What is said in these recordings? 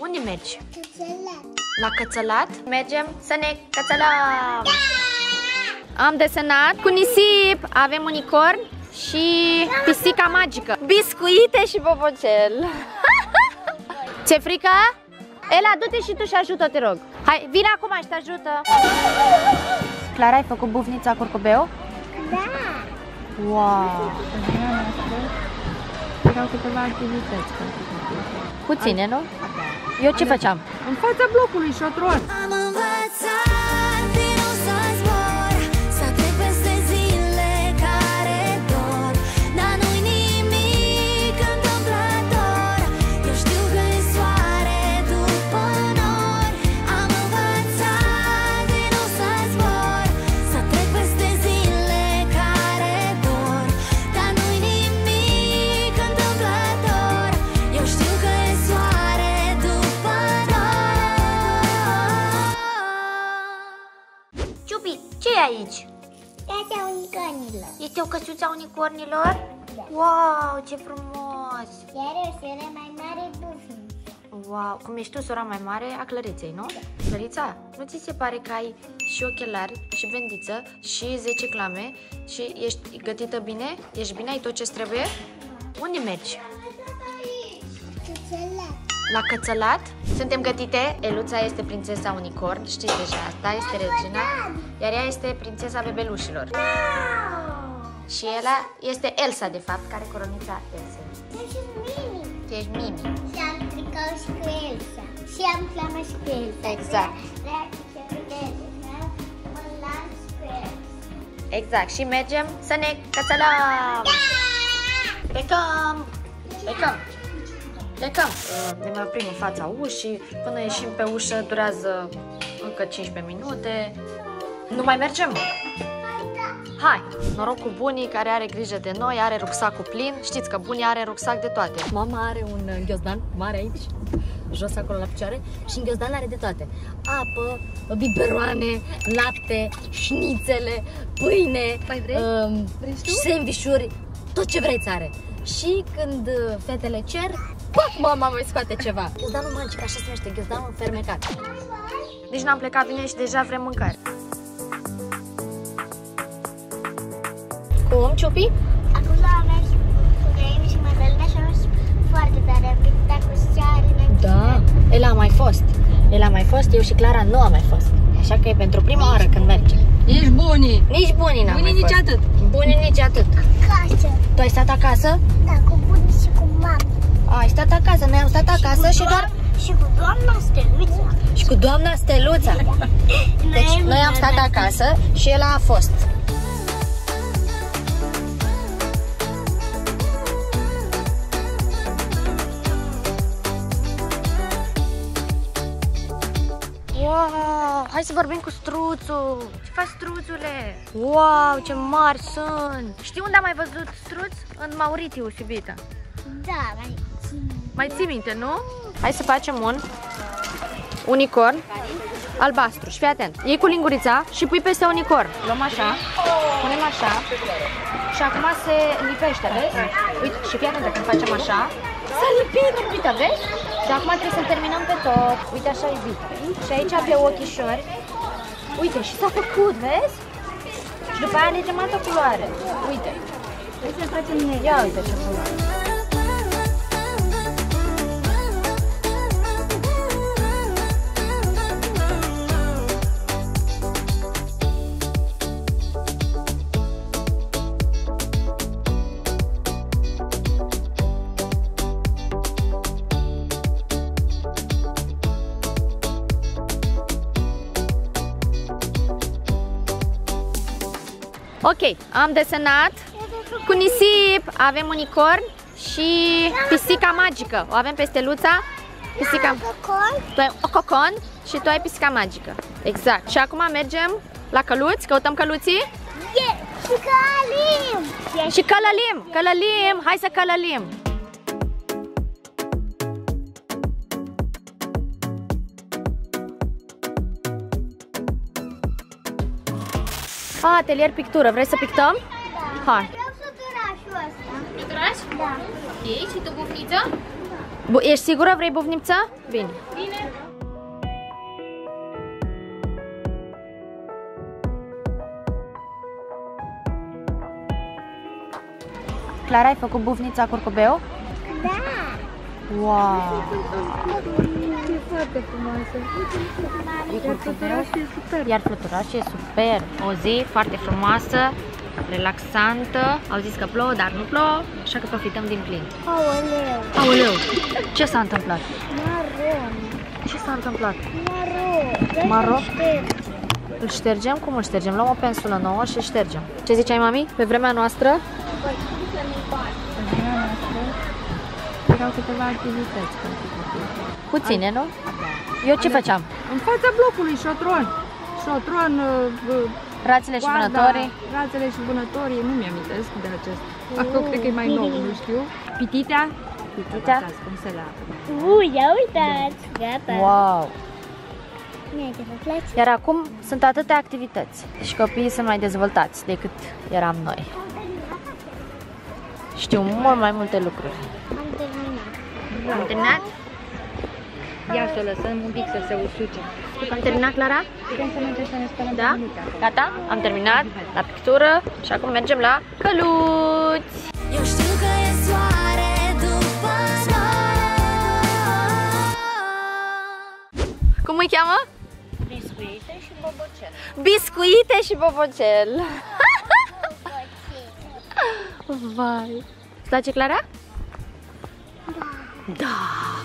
Unde mergi? Cățelat. La cățălat? Mergem să ne cățălăm! Am desenat cu nisip, avem unicorn și pisica magică. Biscuite și bobocel. Ți-e frică? Ela, du-te și tu și ajută, te rog. Hai, vine acum și te ajută. Clara, ai făcut bufnița curcubeu? Da. Wow! Erau câteva activități pentru copii. Puține, nu? Eu ce făceam? În fața blocului șotron. Am învățat nori Ciupi, ce e aici? Casa unicornilor. Este o căsuță a unicornilor? Da. Wow, ce frumos! Iar o soră mai mare bufniță. Wow, cum ești tu sora mai mare a Clăriței, nu? Clărița, nu ți se pare că ai și ochelari, și bendiță, și 10 clame, și ești gătită bine? Ești bine? Ai tot ce trebuie? Unde mergi? Cățelat. La cățălat? Suntem gătite? Eluța este prințesa unicorn, știți deja asta, este regina, iar ea este prințesa bebelușilor. Și ela este Elsa, de fapt, care coronița Elsa. Ești mini. Tu ești Mimi. Și am tricou și cu Elsa. Și am clamă și cu Elsa. Exact. Dacă se vede, mă las cu Elsa. Exact, și mergem să ne cățălăm! Plecăm! Plecăm! Plecăm! Uh, Ne mai oprim în fața ușii, până ieșim pe ușă durează încă 15 minute. Nu mai mergem? Hai! Noroc cu bunii care are grijă de noi, are rucsacul plin. Știți că bunii are rucsac de toate. Mama are un uh, ghiozdan mare aici, jos acolo la picioare și în ghiozdan are de toate. Apă, biberoane, lapte, șnițele, pâine, Mai vrei? um, Vrei și tu? sandvișuri, tot ce vreți are. Și când uh, fetele cer, pac, mama mai scoate ceva. Ghiozdanul magic, așa se numește, ghiozdanul fermecat. Deci n-am plecat bine și deja vrem mâncare. Cum, Ciupi? Acum am mers cu Noemi și Madalina și am mers foarte tare. Am picat cu seară. Da, el a mai fost. El a mai fost, eu și Clara nu am mai fost. Așa că e pentru prima oară când mergem. Ești bunii! Nici bunii n-am Bunii mai nici fost. atât. Bunii nici atât. Acasă. Tu ai stat acasă? Da, cu Ai stat acasă, noi am stat acasă și doar... Și cu doamna Steluța. Și cu doamna Steluța. Deci noi am stat acasă și el a fost. Wow, hai să vorbim cu struțul. Ce faci, struțule? Wow, ce mari sunt. Știi unde am mai văzut struț? În Mauritius, iubita. Da, mai Mai ții minte, nu? Hai să facem un unicorn albastru. Și fii atent. Iei cu lingurița și pui peste unicorn. Luăm așa, punem așa și acum se lipește, vezi? Uite, și fii atent, când facem așa, s-a lipit, iubita, vezi? Și acum trebuie să terminăm pe tot. Uite așa, iubita. Și aici pe ochișori. Uite, și s-a făcut, vezi? Și după aia alegem altă culoare. Uite. Hai să facem noi. Ia uite ce culoare. Ok, am desenat cu nisip, avem unicorn și pisica magică. O avem pe steluța, pisica... Cocon. Tu ai o cocon și tu ai pisica magică. Exact. Și acum mergem la căluți, căutăm căluții E, și călim. și călălim, călălim, hai să călălim. A, atelier pictură, vrei să pictăm? Hai. Vreau suturașul ăsta. Picturaș? Da. Ok, și tu bufniță? Bu ești sigură? Vrei bufniță? Bine. Clara, ai făcut bufnița curcubeu? Da! Wow! E foarte frumoasă. Iar fluturaș e super. Iar fluturaș e super. O zi foarte frumoasă, relaxantă. Au zis că plouă, dar nu plouă, așa că profităm din plin. Aoleu! Aoleu! Ce s-a întâmplat? Maron! Ce s-a întâmplat? Maro! Maro? Îl ștergem? Cum îl ștergem? Luăm o pensulă nouă și îl ștergem. Ce ziceai, mami? Pe vremea noastră? Erau câteva activități pentru copii. Puține, nu? Eu ce făceam? În fața blocului, șotron. Șotron, uh, uh, Rațele și coarda, vânătorii. Rațele și vânătorii, nu mi-amintesc de acest. Acum cred că e mai nou, nu știu. Pititea. Pititea? Uitați cum se leagă. Ui, ia uitați! Gata! Wow! Mie te place? Iar acum sunt atâtea activități și copiii sunt mai dezvoltați decât eram noi. Știu mult mai multe lucruri. Am terminat. Am terminat? Ia să o lăsăm un pic să se usuce. Am terminat, Clara? Putem să mergem să ne spălăm Da? pe mânuța. Gata? Am terminat la pictură și acum mergem la căluți. Eu știu că e soare după nor Cum îi cheamă? Biscuite și bobocel. Biscuite și bobocel. Vai. Îți place, Clara? Da. Da.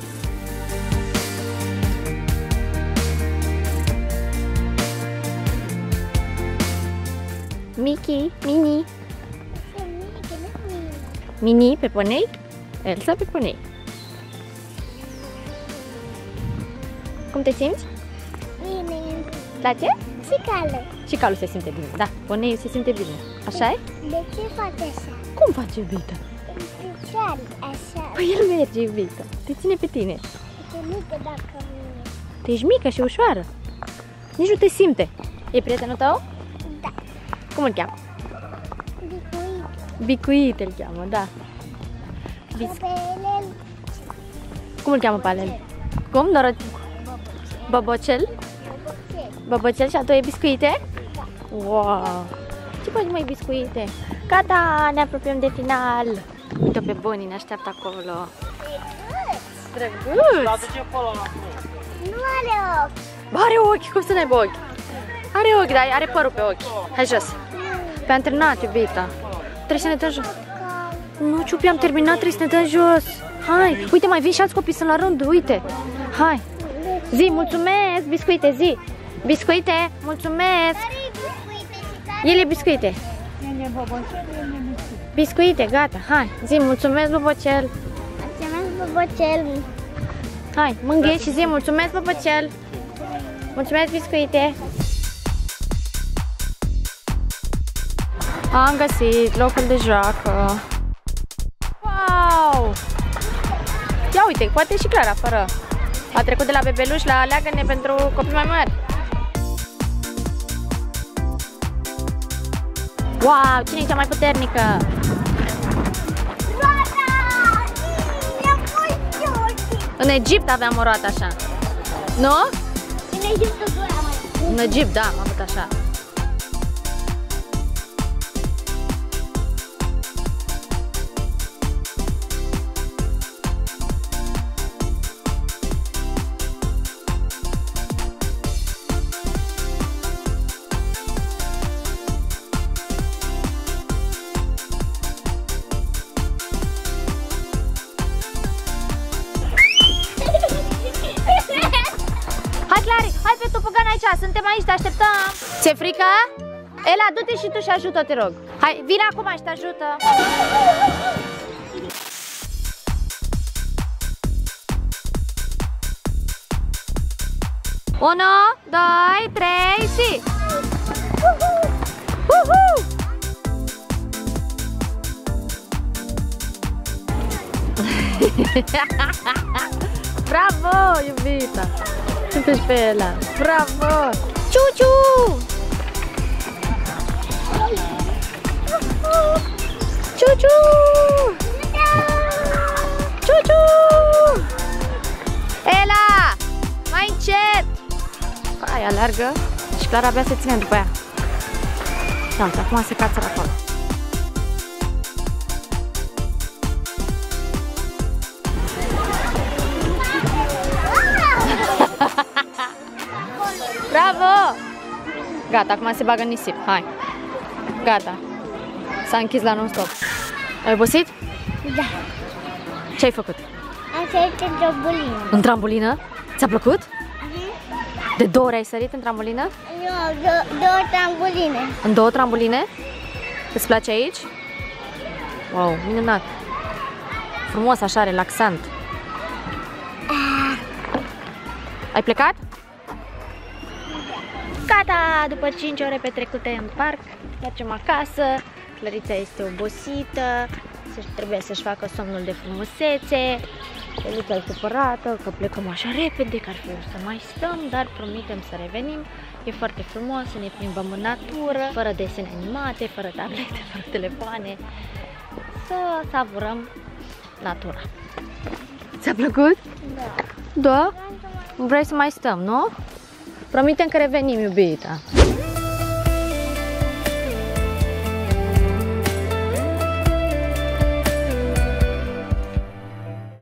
Mickey, Mini, Mini pe ponei, Elsa pe ponei. Cum te simți? Bine. Îți place? Și cală. Și calul se simte bine, da. Poneiul se simte bine. Așa e? De ce face așa? Cum face iubita? În picioare, așa. Păi el merge, iubita. Te ține pe tine. E mică dacă vine. Tu ești mică și ușoară. Nici nu te simte. E prietenul tău? Da. Cum îl cheamă? Bicuit. Bicuit îl cheamă, da. Bis- Pe ele Cum îl cheamă pe alel? Cum? Dorot... Bobocel? Bobocel și a tu e biscuite? Wow! Ce faci mai biscuite? Gata, ne apropiem de final. Uite pe Boni, ne așteaptă acolo. Drăguț! nu are ochi. Bă, are ochi, cum să n-aibă ochi? Are ochi, dar are părul pe ochi. Hai jos. Pe am terminat, iubita. Trebuie să ne dăm jos. Nu, Ciupi, am terminat, trebuie să ne dăm jos. Hai, uite, mai vin și alți copii, sunt la rând, uite. Hai. Zi, mulțumesc, biscuite, zi. Biscuite, mulțumesc. Are biscuite și care El e biscuite. El e bobocel, el e biscuit. Biscuite, gata, hai. Zi, mulțumesc, bobocel. Mulțumesc, bobocel. Hai, mângâie și zi, mulțumesc, bobocel. Mulțumesc, biscuite. Am găsit locul de joacă. Wow! Ia uite, poate și Clara, fără. A trecut de la bebeluș la leagăne pentru copii mai mari. Wow, cine e cea mai puternică? În Egipt aveam o roată așa. Nu? În Egiptul dura mai În Egipt, da, am avut așa. Suntem aici, te așteptăm. Ți-e frică? Ela, du-te și tu și ajută, te rog. Hai, vine acum și te ajută. Unu, doi, trei și... Uhu! Bravo, iubita! Sunteți pe ela! Bravo! Ciuciu! Ciuciu! Ciuciu! Ela! Mai încet! Aia alergă și Clara abia se ține după ea. Ia uite, acum se cață acolo. Bravo! Gata, acum se bagă în nisip. Hai. Gata. S-a închis la non-stop. Ai obosit? Da. Ce ai făcut? Am sărit în trambulină. În trambulină? Ți-a plăcut? De două ori ai sărit în trambulină? Nu, două, două trambuline. În două trambuline? Îți place aici? Wow, minunat! Frumos, așa, relaxant. Ai plecat? Gata! După 5 ore petrecute în parc, mergem acasă. Clarița este obosită, se trebuie să-și facă somnul de frumusețe. Elița e supărată că plecăm așa repede, că ar fi să mai stăm, dar promitem să revenim. E foarte frumos să ne plimbăm în natură, fără desene animate, fără tablete, fără telefoane. Să savurăm natura. Ți-a plăcut? Da. Da? Vrei să mai stăm, nu? Promitem că revenim, iubita.